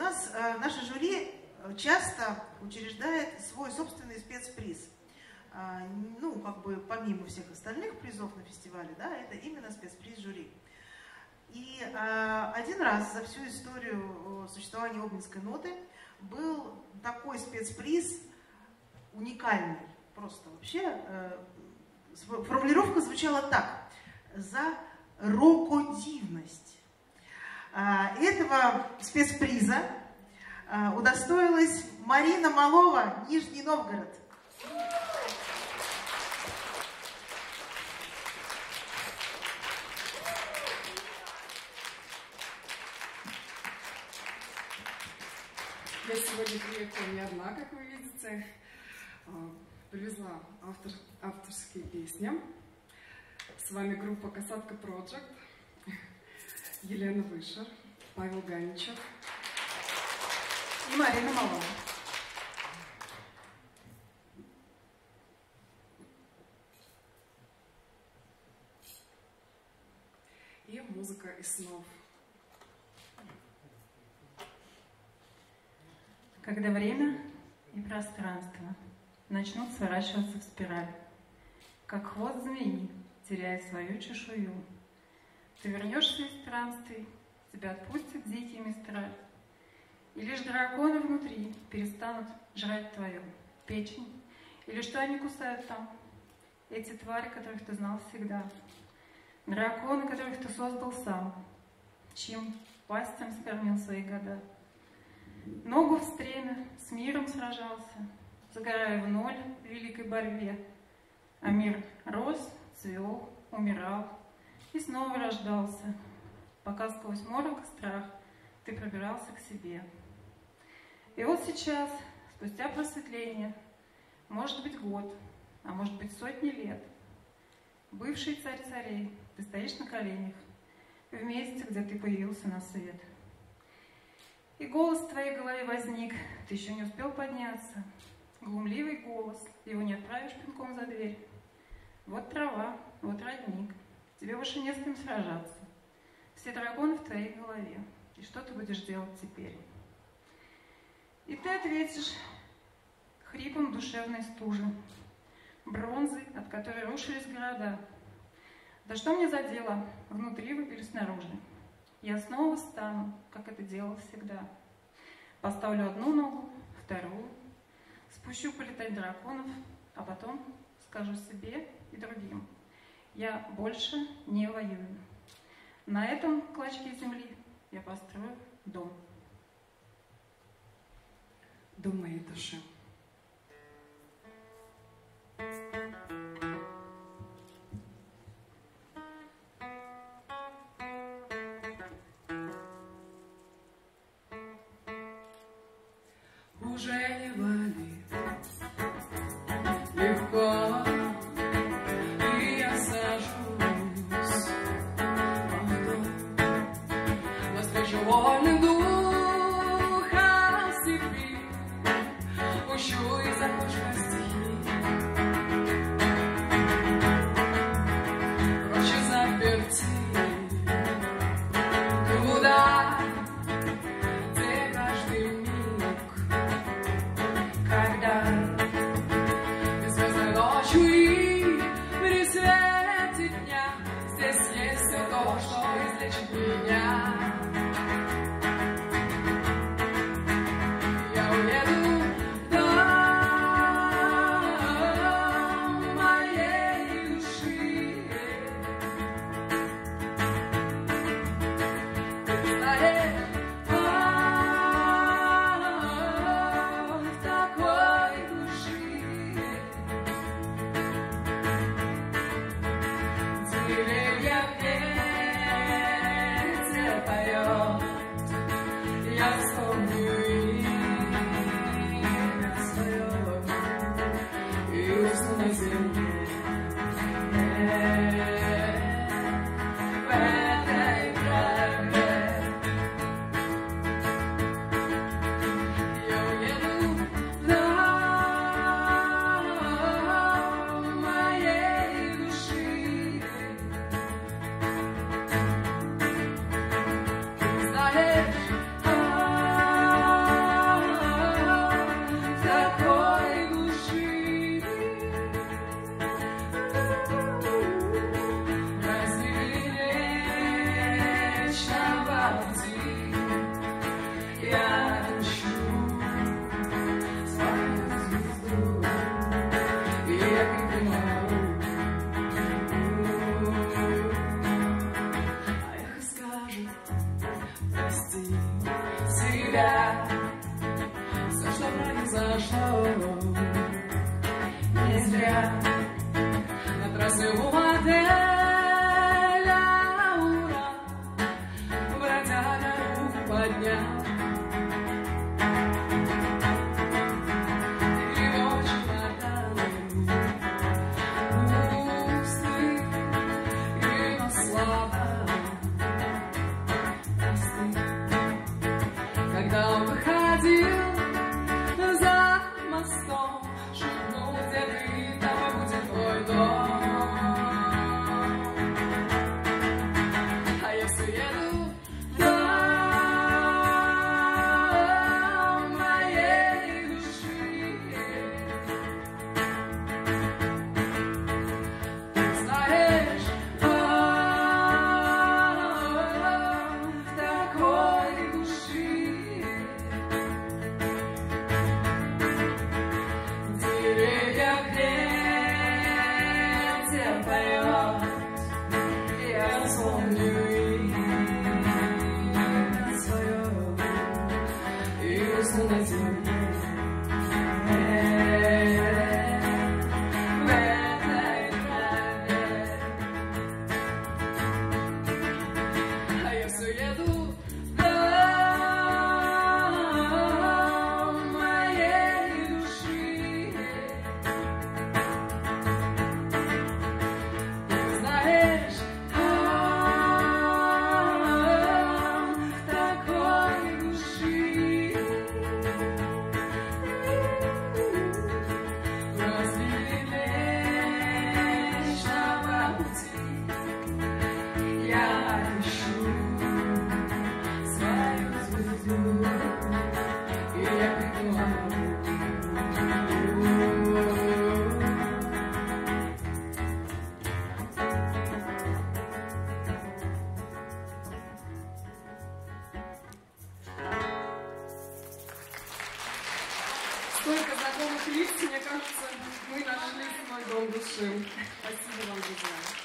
нас э, наше жюри часто учреждает свой собственный спецприз. Э, ну, как бы помимо всех остальных призов на фестивале, да, это именно спецприз жюри. И э, один раз за всю историю существования Обнинской ноты был такой спецприз уникальный. Просто вообще э, формулировка звучала так. За рокодивность. Э, этого спецприза э, удостоилась Марина Малова, Нижний Новгород. Я сегодня приехала не одна, как вы видите. А, привезла автор, авторские песни. С вами группа «Касатка Project. Елена Вышер, Павел Ганичев и Марина Малова. И музыка из снов. Когда время и пространство начнут сворачиваться в спираль, как хвост змеи, теряя свою чешую, ты вернешься из странствий, тебя отпустят дикие места, и лишь драконы внутри перестанут жрать твою печень, или что они кусают там, эти твари, которых ты знал всегда, драконы, которых ты создал сам, чьим пастям скормил свои года. Ногу в стремя, с миром сражался, Загорая в ноль в великой борьбе. А мир рос, цвел, умирал И снова рождался, Пока сквозь морок страх Ты пробирался к себе. И вот сейчас, спустя просветление, Может быть год, а может быть сотни лет, Бывший царь царей, ты стоишь на коленях, В месте, где ты появился на свет — и голос в твоей голове возник, ты еще не успел подняться. Глумливый голос, его не отправишь пинком за дверь. Вот трава, вот родник, тебе больше не с кем сражаться. Все драконы в твоей голове. И что ты будешь делать теперь? И ты ответишь хрипом душевной стужи, бронзы, от которой рушились города. Да что мне за дело, внутри вы или снаружи? Я снова встану, как это делал всегда. Поставлю одну ногу, вторую, спущу полетать драконов, а потом скажу себе и другим. Я больше не воюю. На этом клочке земли я построю дом. Дом моей души. Уже wanna my. прости себя Все, что произошло. Не зря Над разрывом отеля Ура Бродяга руку поднял. You. Together. столько знакомых лиц, мне кажется, мы нашли свой дом души. Спасибо вам, друзья.